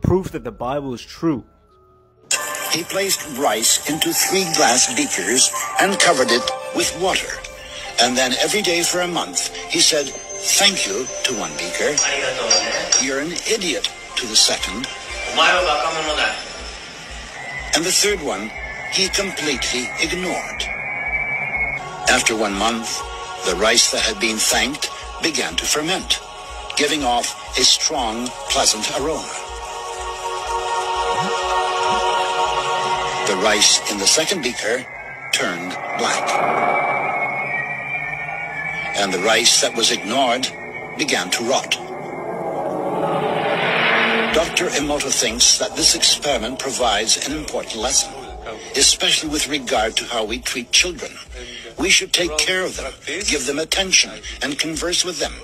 Proof that the Bible is true. He placed rice into three glass beakers and covered it with water. And then every day for a month, he said, thank you to one beaker. You're an idiot to the second. And the third one, he completely ignored. After one month, the rice that had been thanked began to ferment, giving off a strong, pleasant aroma. The rice in the second beaker turned black. And the rice that was ignored began to rot. Dr. Emoto thinks that this experiment provides an important lesson, especially with regard to how we treat children. We should take care of them, give them attention, and converse with them.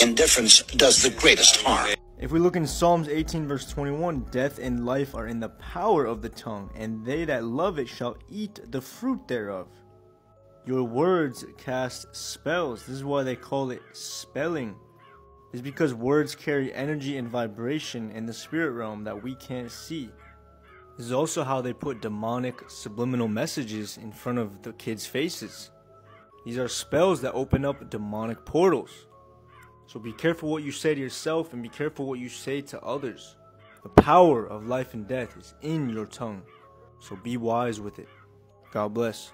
Indifference does the greatest harm. If we look in Psalms 18, verse 21, death and life are in the power of the tongue, and they that love it shall eat the fruit thereof. Your words cast spells. This is why they call it spelling. It's because words carry energy and vibration in the spirit realm that we can't see. This is also how they put demonic subliminal messages in front of the kids' faces. These are spells that open up demonic portals. So be careful what you say to yourself and be careful what you say to others. The power of life and death is in your tongue. So be wise with it. God bless.